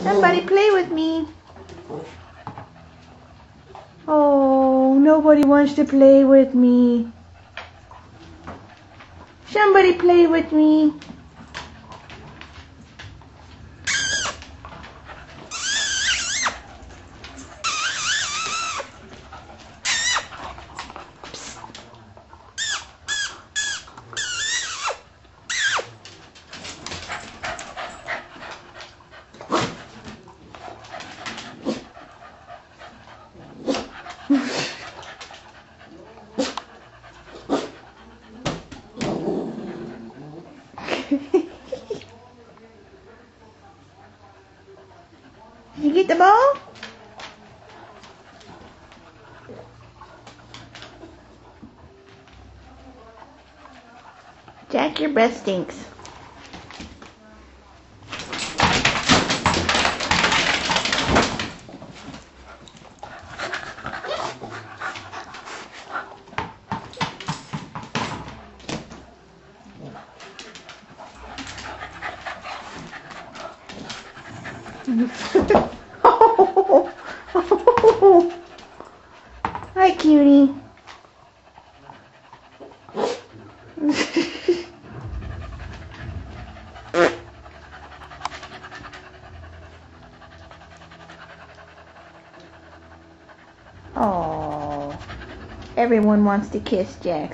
Somebody oh. play with me. Oh, nobody wants to play with me. Somebody play with me. You get the ball? Jack, your breath stinks. Hi, cutie. oh, everyone wants to kiss Jack.